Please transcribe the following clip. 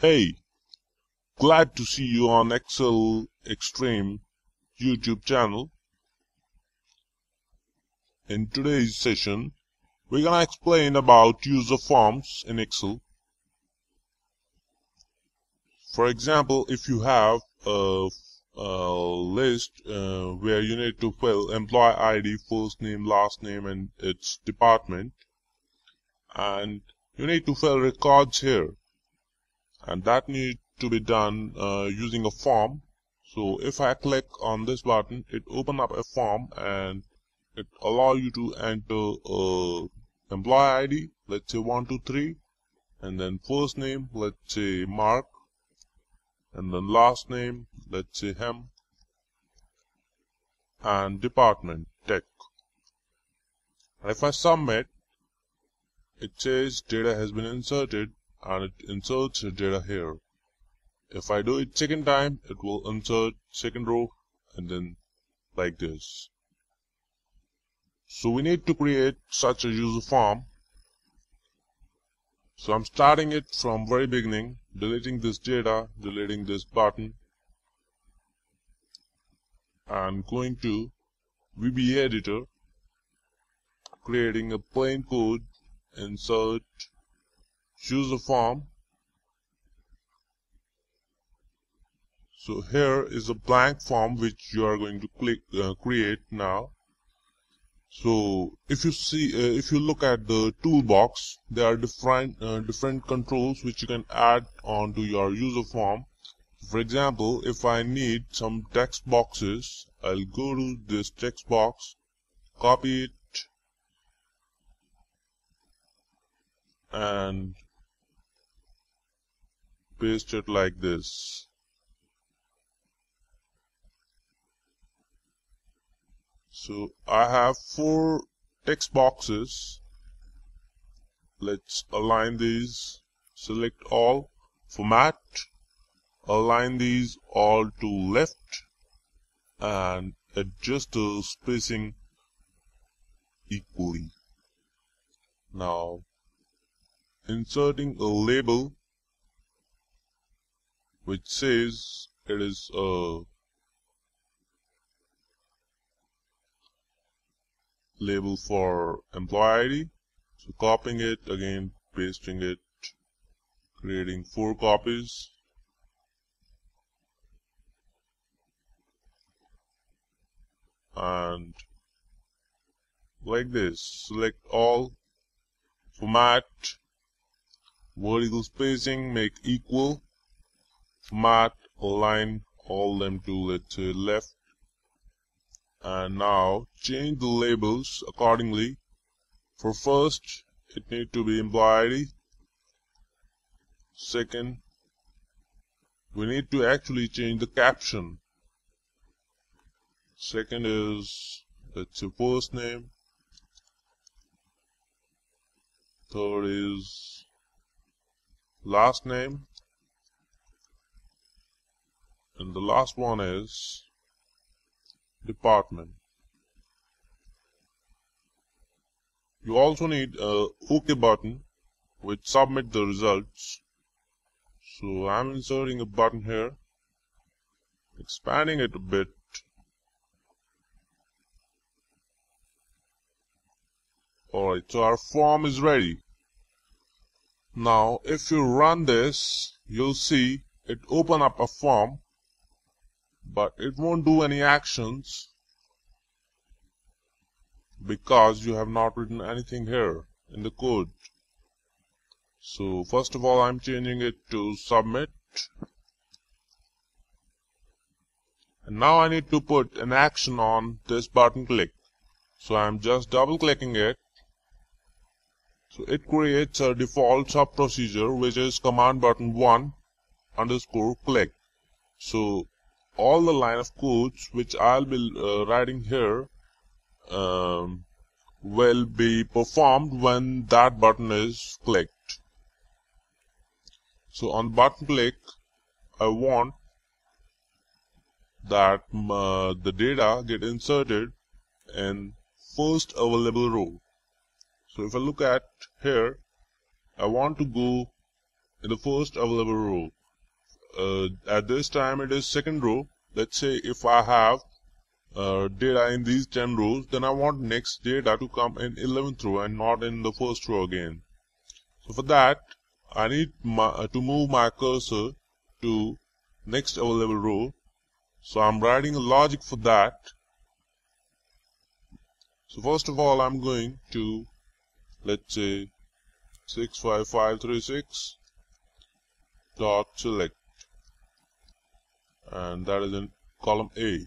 Hey, glad to see you on Excel Extreme YouTube channel. In today's session, we're gonna explain about user forms in Excel. For example, if you have a, a list uh, where you need to fill employee ID, first name, last name, and its department, and you need to fill records here and that need to be done uh, using a form. So if I click on this button it open up a form and it allow you to enter a employee ID let's say 123 and then first name let's say Mark and then last name let's say him and department tech. And if I submit it says data has been inserted and it inserts the data here. If I do it second time, it will insert second row and then like this. So we need to create such a user form. So I'm starting it from very beginning, deleting this data, deleting this button, and going to VB editor, creating a plain code, insert choose a form so here is a blank form which you are going to click uh, create now. So if you see uh, if you look at the toolbox there are different uh, different controls which you can add onto your user form. For example if I need some text boxes I'll go to this text box copy it and paste it like this. So I have four text boxes. Let's align these, select all, format, align these all to left and adjust the spacing equally. Now inserting a label which says it is a label for employee ID. So copying it again, pasting it, creating four copies. And like this, select all, format, vertical spacing, make equal, format align all them to let's left. And now change the labels accordingly. For first it need to be employee second we need to actually change the caption. Second is let's say first name. Third is last name and the last one is department. You also need a OK button which submit the results. So I'm inserting a button here expanding it a bit. Alright so our form is ready. Now if you run this you'll see it open up a form but it won't do any actions because you have not written anything here in the code. So first of all I'm changing it to submit and now I need to put an action on this button click. So I'm just double clicking it. So it creates a default sub procedure which is command button 1 underscore click. So all the line of codes which I'll be uh, writing here um, will be performed when that button is clicked. So on button click, I want that uh, the data get inserted in first available row. So if I look at here, I want to go in the first available row. Uh, at this time it is second row. Let's say if I have uh, data in these 10 rows, then I want next data to come in 11th row and not in the first row again. So for that, I need my, uh, to move my cursor to next available row. So I'm writing a logic for that. So first of all, I'm going to, let's say, 65536 dot select and that is in column A.